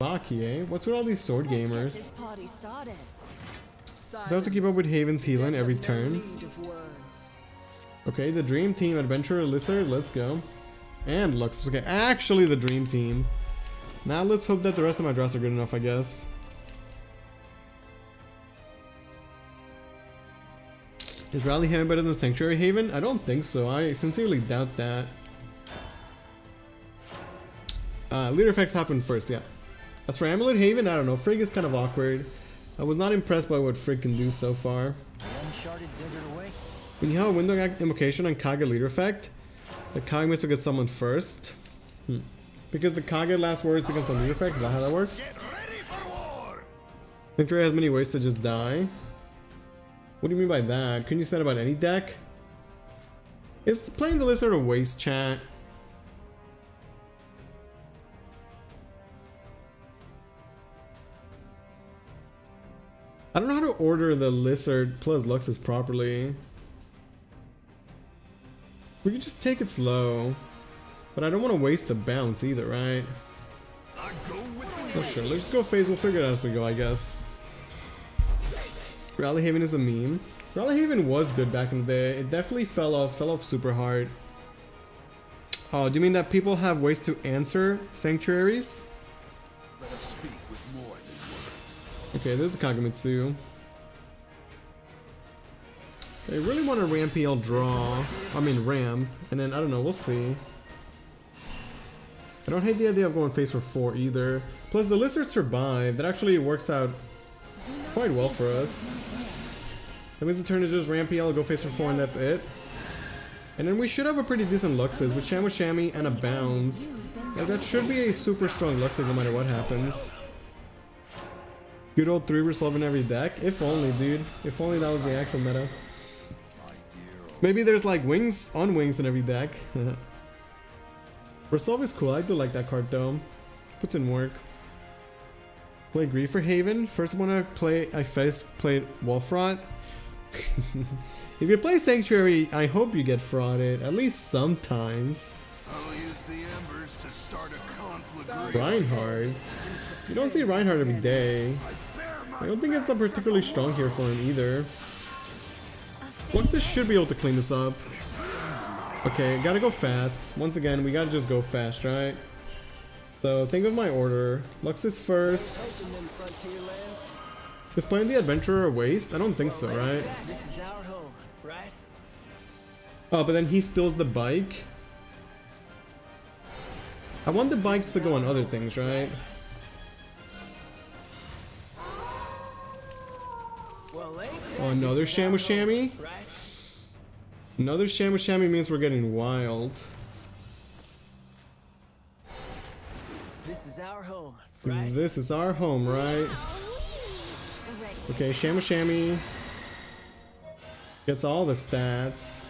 Lucky, eh? What's with all these sword gamers? this party started. Is that to keep up with Haven's healing every turn? Okay, the dream team, Adventurer, Lizard, let's go. And Lux, okay, actually the dream team. Now let's hope that the rest of my draws are good enough, I guess. Is Rally Haven better than Sanctuary Haven? I don't think so. I sincerely doubt that. Uh, leader effects happen first, yeah. As for Amulet Haven, I don't know. Frigg is kind of awkward. I was not impressed by what Frigg can do so far. When you have a window invocation on Kage leader effect, the Kage must get summoned first. Hmm. Because the Kage last words becomes a leader effect, is that how that works? Victory has many ways to just die. What do you mean by that? Couldn't you say that about any deck? Is playing the lizard a waste chat? I don't know how to order the lizard plus Loxis properly. We could just take it slow. But I don't want to waste the bounce either, right? Oh sure, let's just go phase, we'll figure it out as we go, I guess. Rally Haven is a meme. Rally Haven was good back in the day. It definitely fell off, fell off super hard. Oh, do you mean that people have ways to answer sanctuaries? Okay, there's the Kagemitsu. I really want a ramp PL draw. I mean ramp. And then, I don't know, we'll see. I don't hate the idea of going face for 4 either. Plus, the Lizard survived. That actually works out quite well for us. That means the turn is just Rampy, I'll go face for 4, and that's it. And then we should have a pretty decent Loxis with Shamu Shami and a Bounce. Like, that should be a super strong Loxis no matter what happens. Good old 3 resolve in every deck. If only, dude. If only that was the actual meta. Maybe there's like wings on wings in every deck. Resolve is cool. I do like that card though. Puts in work. Play Griefer Haven. First I wanna play, I first played Wolfrot. if you play Sanctuary, I hope you get frauded at least sometimes. Reinhardt. You don't see Reinhardt every day. I don't think it's particularly strong here for him either. Fluxus should be able to clean this up. Okay, gotta go fast. Once again, we gotta just go fast, right? So think of my order. Loxis first. Is playing the Adventurer a waste? I don't think so, right? This is our home, right? Oh, but then he steals the bike. I want the bikes to go on other things, right? Oh, another Shamu Shami? Another Shamu Shami means we're getting wild. This is our home, right? This is our home, right? Okay, Shamu Shami gets all the stats.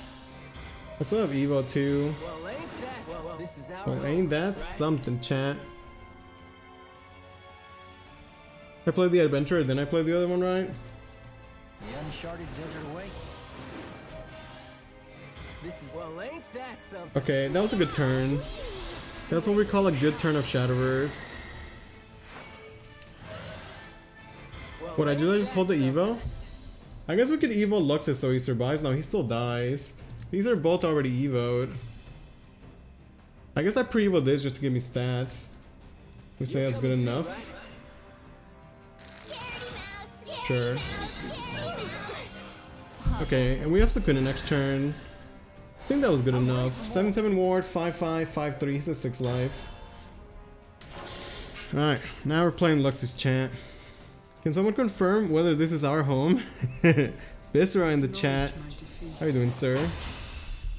I still have Evo too. Well, ain't that? Well, well, this is our Well, ain't that right? something, chat? I played the adventure, then I played the other one, right? The uncharted desert awaits. This is well, ain't that something? Okay, that was a good turn. That's what we call a good turn of. Well, What I do? I just hold the Evo? I guess we could Evo Loxis so he survives. No, he still dies. These are both already Evoed. I guess I pre-Evo this just to give me stats. We say that's good enough. Sure. Okay, and we have Sukuna next turn. I think that was good enough. 7-7 ward, 5-5, 5-3, he's at 6 life. Alright, now we're playing Loxis chat. Can someone confirm whether this is our home? Bisra in the chat. How you doing, sir?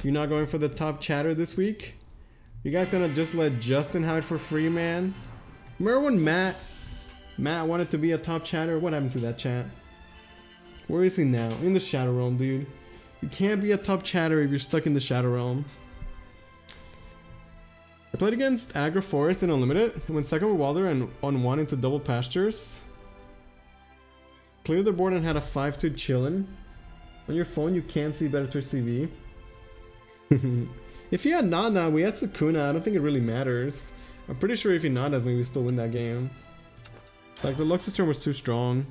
You're not going for the top chatter this week? You guys gonna just let Justin have it for free, man? Remember when Matt Matt wanted to be a top chatter? What happened to that chat? Where is he now? In the Shadow Realm, dude. You can't be a top chatter if you're stuck in the Shadow Realm. I played against Agra Forest in Unlimited. Went second with Walder and on one into double pastures. Cleared the board and had a 5-2 chillin'. On your phone, you can't see Better Twitch TV. if he had Nana, we had Sukuna. I don't think it really matters. I'm pretty sure if he Nana's me, we still win that game. Like, the Loxis turn was too strong.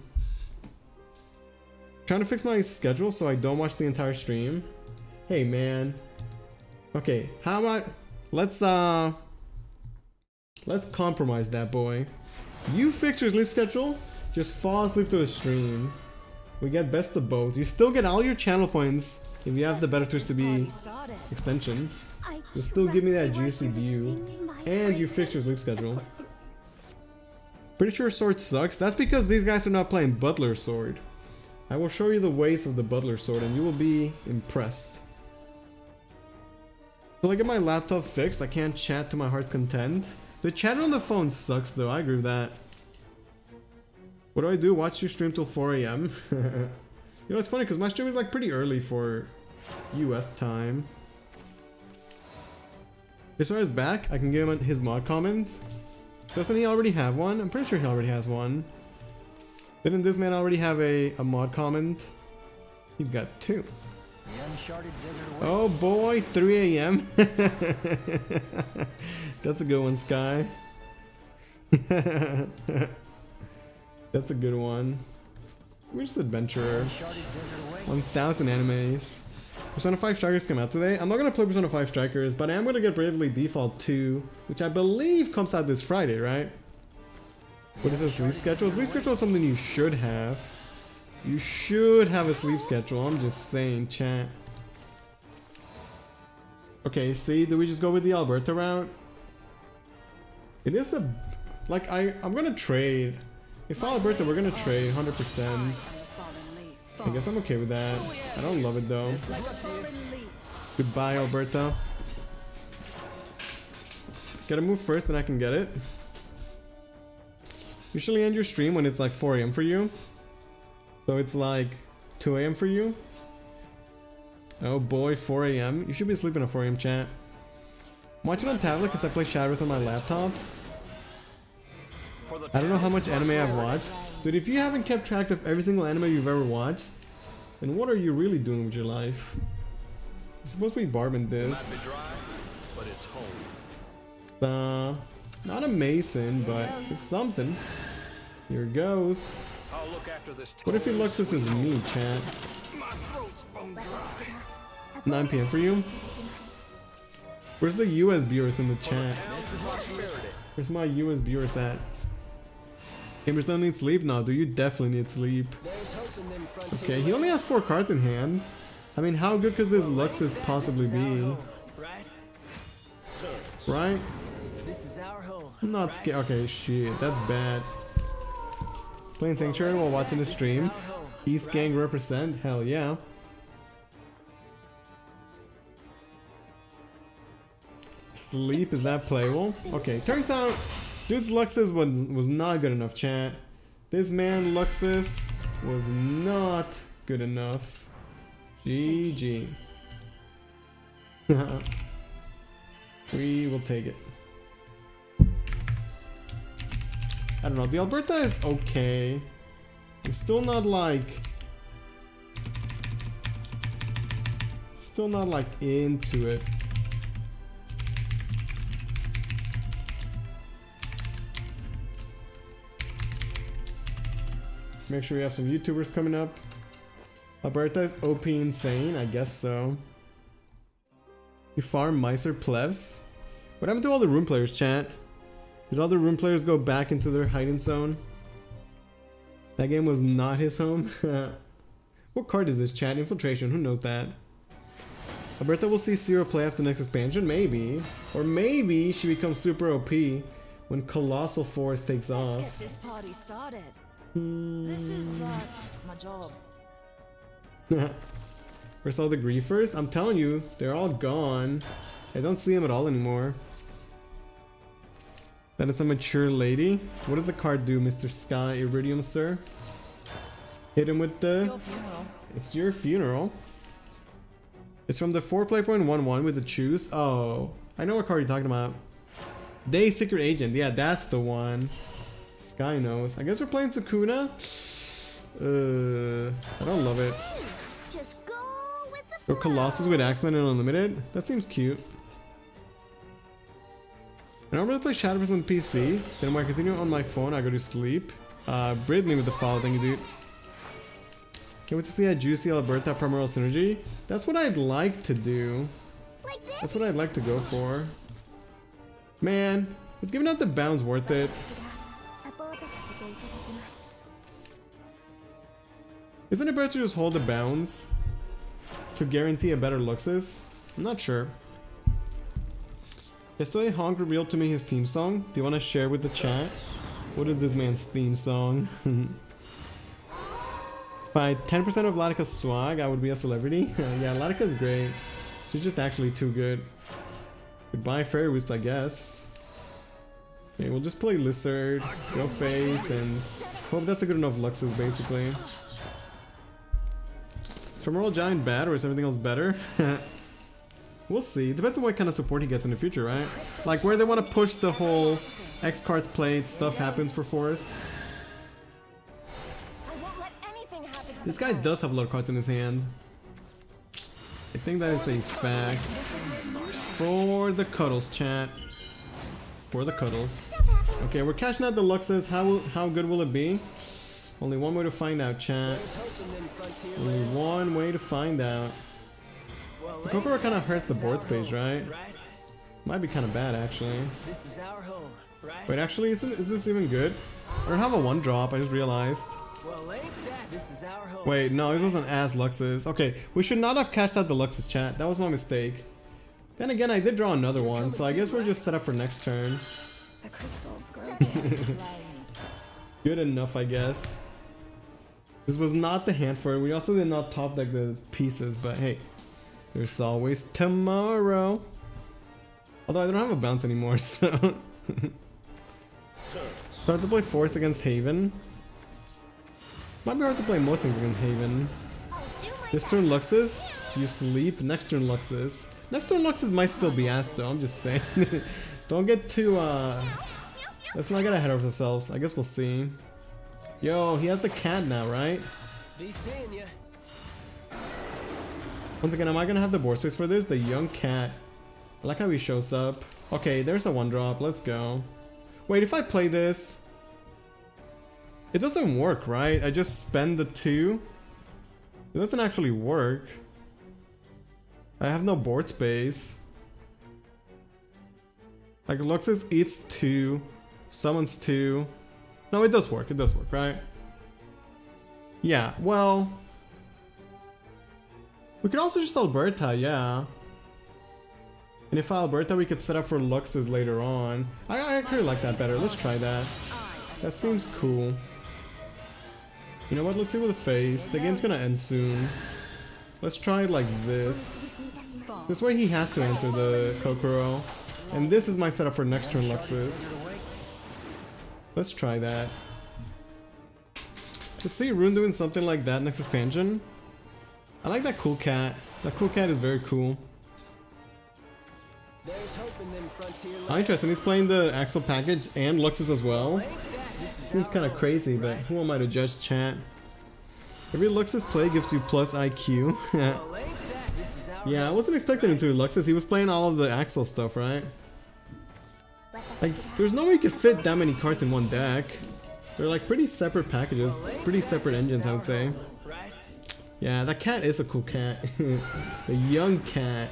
Trying to fix my schedule so I don't watch the entire stream. Hey, man. Okay, how about... Let's, uh... Let's compromise that boy. You fix your sleep schedule, just fall asleep to the stream. We get best of both. You still get all your channel points if you have the Better Twist to be extension. You'll still give me that juicy view. And you fix your sleep schedule. Pretty sure Sword sucks. That's because these guys are not playing Butler Sword. I will show you the ways of the Butler Sword and you will be impressed. So I get my laptop fixed, I can't chat to my heart's content. The chat on the phone sucks though, I agree with that. What do I do? Watch your stream till 4 a.m. you know, it's funny because my stream is like pretty early for US time. This guy is back. I can give him his mod comment. Doesn't he already have one? I'm pretty sure he already has one. Didn't this man already have a, a mod comment? He's got two. Oh boy, 3 a.m. That's a good one, Sky. That's a good one. We're just adventurer. 1000 animes. Persona 5 Strikers come out today. I'm not gonna play Persona 5 Strikers, but I am gonna get Bravely Default 2, which I believe comes out this Friday, right? What is a sleep schedule? Sleep schedule is something you should have. You should have a sleep schedule, I'm just saying, chat. Okay, see, do we just go with the Alberta route? It is a... Like, I, I'm gonna trade. If Alberta, we're gonna trade, 100%. I guess I'm okay with that. I don't love it though. Goodbye, Alberta. Gotta move first, then I can get it. Usually end your stream when it's like 4 a.m. for you. So it's like 2 a.m. for you. Oh boy, 4 a.m. You should be sleeping at 4 a.m. chat. I'm watching on tablet because I play Shadows on my laptop. I don't know how much anime I've watched. Dude, if you haven't kept track of every single anime you've ever watched, then what are you really doing with your life? It's supposed to be Barb in this. Uh, not amazing, but it's something. Here it goes. What if he looks this as me, chat? 9 p.m. for you? Where's the US viewers in the chat? Where's my US viewers at? Gamers don't need sleep now, do you definitely need sleep. Okay, he only has four cards in hand. I mean, how good could this Loxis possibly be? Right? Not scared. Okay, shit, that's bad. Playing Sanctuary while watching the stream. East Gang represent? Hell yeah. Sleep, is that playable? Okay, turns out Dude's Loxis was, was not good enough, chat. This man Loxis was not good enough. GG. we will take it. I don't know, the Alberta is okay. I'm still not like... Still not like into it. Make sure we have some YouTubers coming up. Alberta is OP insane, I guess so. You farm Miser plebs? What happened to all the room players, chat? Did all the room players go back into their hiding zone? That game was not his home? what card is this, chat? Infiltration, who knows that? Alberta will see Zero play after the next expansion? Maybe. Or maybe she becomes super OP when Colossal Force takes Let's off. get this party started. This hmm. is not my job. Where's all the griefers? I'm telling you, they're all gone. I don't see them at all anymore. That is a mature lady. What does the card do, Mr. Sky Iridium, sir? Hit him with It's the... your funeral. It's your funeral. It's from the 4play.11 with the choose. Oh, I know what card you're talking about. Day Secret Agent. Yeah, that's the one. Sky knows. I guess we're playing Sukuna. Uh, I don't love it. Just go Or Colossus with Axeman and Unlimited? That seems cute. I normally play Shadowverse on PC, then when I continue on my phone, I go to sleep. Uh, with the following thank you, dude. Can't wait to see how juicy Alberta Primordial Synergy. That's what I'd like to do. That's what I'd like to go for. Man, it's giving out the bounds worth it. Isn't it better to just hold the bounds? To guarantee a better Loxis? I'm not sure. Yesterday, Honk revealed to me his theme song. Do you want to share with the chat? What is this man's theme song? By 10% of Latika's swag, I would be a celebrity. yeah, Latika's great. She's just actually too good. Goodbye, Fairy Wisp, I guess. Okay, we'll just play Lizard, go face, and hope that's a good enough Loxis, basically. Is Primordial Giant bad, or is everything else better? we'll see. Depends on what kind of support he gets in the future, right? Like, where they want to push the whole X cards played, stuff happens for Forest. This guy does have a lot of cards in his hand. I think that is a fact. For the cuddles, chat. For the cuddles. Okay, we're cashing out the Loxis. How how good will it be? Only one way to find out, chat. Only one way to find out. The Kokoro kind of hurts the board space, right? Might be kind of bad, actually. This is our home, right? Wait, actually, is, it, is this even good? I don't have a one drop, I just realized. Well, ain't that? This is our home. Wait, no, this wasn't as Loxis. Okay, we should not have cashed out the Loxis chat. That was my mistake. Then again, I did draw another one, so I guess we're just set up for next turn. The crystals grow Good enough, I guess. This was not the hand for it. We also did not top deck the pieces, but hey, there's always tomorrow. Although I don't have a bounce anymore, so. so I have to play Force against Haven. Might be hard to play most things against Haven. This turn Loxis, you sleep. Next turn Loxis. Next turn Loxis might still be ass though, I'm just saying. Don't get too, uh... Let's not get ahead of ourselves. I guess we'll see. Yo, he has the cat now, right? Be seeing ya. Once again, am I gonna have the board space for this? The young cat. I like how he shows up. Okay, there's a one drop. Let's go. Wait, if I play this... It doesn't work, right? I just spend the two? It doesn't actually work. I have no board space. Like, Loxis eats two, summons two. No, it does work. It does work, right? Yeah, well... We could also just Alberta, yeah. And if Alberta, we could set up for Luxes later on. I, I actually like that better. Let's try that. That seems cool. You know what? Let's see with the face. The game's gonna end soon. Let's try it like this. This way he has to answer the Kokoro. And this is my setup for next turn Loxis. Let's try that. Let's see Rune doing something like that next expansion. I like that cool cat. That cool cat is very cool. There's hope in them frontier lands. I'm interested. He's playing the Axel package and Loxis as well. This Seems kind of crazy, but who am I to judge chat? Every Loxis play gives you plus IQ. Well, ain't that? This is our yeah, I wasn't expecting him to Loxis. He was playing all of the Axel stuff, right? Like, there's no way you could fit that many cards in one deck. They're like pretty separate packages, pretty separate engines, I would say. Yeah, that cat is a cool cat. the young cat.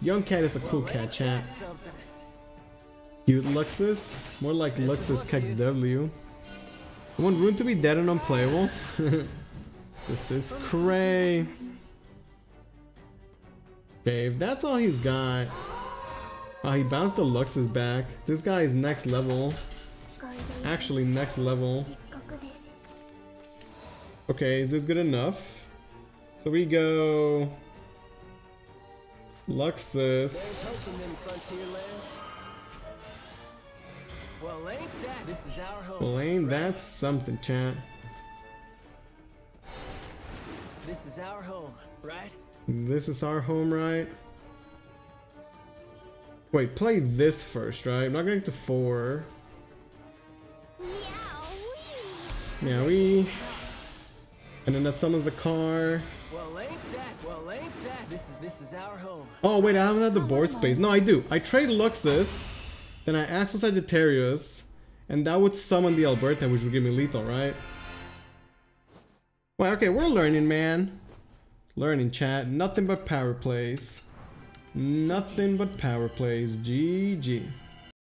Young cat is a cool cat, chat. Cute Loxis? More like Loxis KW. I want Rune to be dead and unplayable. this is cray. If that's all he's got. Oh, he bounced the Loxis back. This guy is next level. Actually, next level. Okay, is this good enough? So we go. Loxis. There's hope in them frontier lands. Well, ain't that? This is our home. Well, ain't that something, chat? This is our home, right? This is our home, right? Wait, play this first, right? I'm not going to four. Yeah, we. And then that summons the car. Well, ain't that? Well, ain't that? This is this is our home. Oh wait, I don't have the board space. No, I do. I trade Loxis, then I Axel Sagittarius, and that would summon the Alberta, which would give me lethal, right? Well, okay, we're learning, man. Learning, chat. Nothing but power plays. Nothing but power plays. GG.